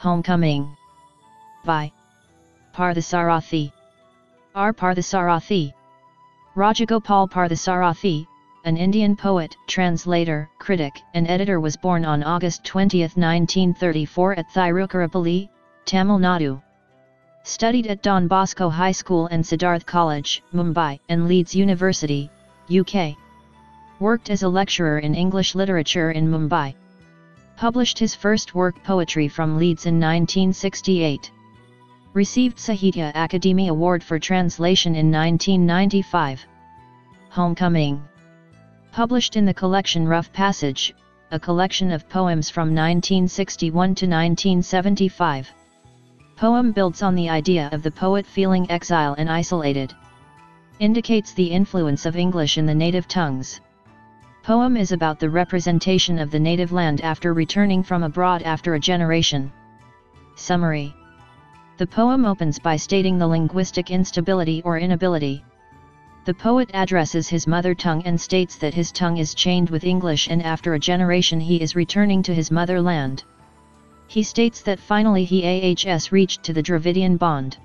Homecoming. By Parthasarathy. R. Parthasarathy. Rajagopal Parthasarathy, an Indian poet, translator, critic, and editor was born on August 20, 1934 at Thiruchirappalli, Tamil Nadu. Studied at Don Bosco High School and Siddharth College, Mumbai, and Leeds University, UK. Worked as a lecturer in English literature in Mumbai. Published his first work Poetry from Leeds in 1968. Received Sahitya Akademi Award for Translation in 1995. Homecoming. Published in the collection Rough Passage, a collection of poems from 1961 to 1975. Poem builds on the idea of the poet feeling exile and isolated. Indicates the influence of English in the native tongues. Poem is about the representation of the native land after returning from abroad after a generation. Summary The poem opens by stating the linguistic instability or inability. The poet addresses his mother tongue and states that his tongue is chained with English and after a generation he is returning to his motherland. He states that finally he ahs reached to the Dravidian bond.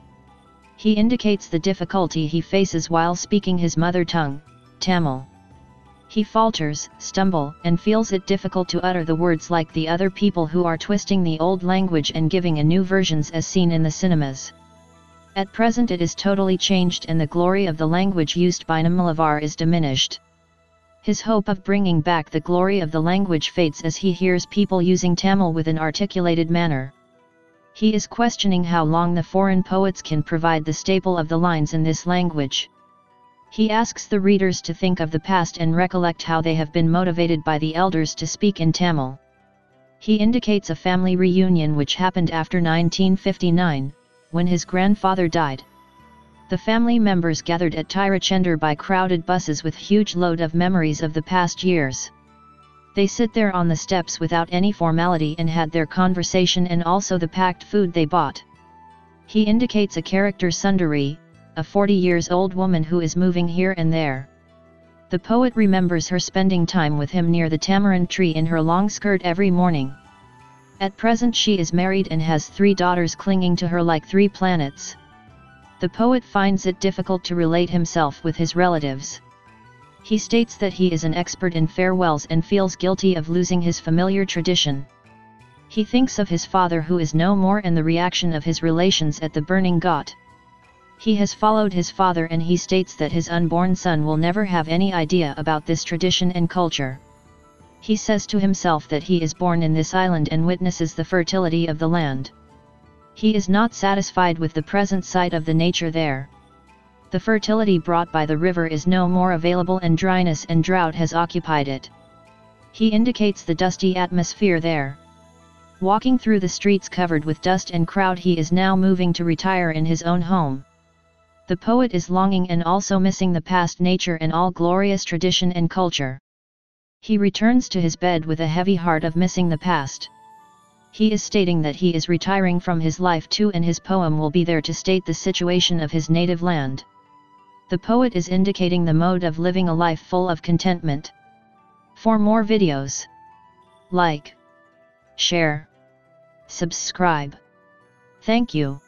He indicates the difficulty he faces while speaking his mother tongue, Tamil. He falters, stumble, and feels it difficult to utter the words like the other people who are twisting the old language and giving a new versions as seen in the cinemas. At present it is totally changed and the glory of the language used by Nammalvar is diminished. His hope of bringing back the glory of the language fades as he hears people using Tamil with an articulated manner. He is questioning how long the foreign poets can provide the staple of the lines in this language. He asks the readers to think of the past and recollect how they have been motivated by the elders to speak in Tamil. He indicates a family reunion which happened after 1959, when his grandfather died. The family members gathered at Tiruchendur by crowded buses with huge load of memories of the past years. They sit there on the steps without any formality and had their conversation and also the packed food they bought. He indicates a character Sundari, a 40 years old woman who is moving here and there. The poet remembers her spending time with him near the tamarind tree in her long skirt every morning. At present she is married and has three daughters clinging to her like three planets. The poet finds it difficult to relate himself with his relatives. He states that he is an expert in farewells and feels guilty of losing his familiar tradition. He thinks of his father who is no more and the reaction of his relations at the burning ghat. He has followed his father and he states that his unborn son will never have any idea about this tradition and culture. He says to himself that he is born in this island and witnesses the fertility of the land. He is not satisfied with the present sight of the nature there. The fertility brought by the river is no more available and dryness and drought has occupied it. He indicates the dusty atmosphere there. Walking through the streets covered with dust and crowd he is now moving to retire in his own home. The poet is longing and also missing the past nature and all glorious tradition and culture. He returns to his bed with a heavy heart of missing the past. He is stating that he is retiring from his life too and his poem will be there to state the situation of his native land. The poet is indicating the mode of living a life full of contentment. For more videos, like, share, subscribe. Thank you.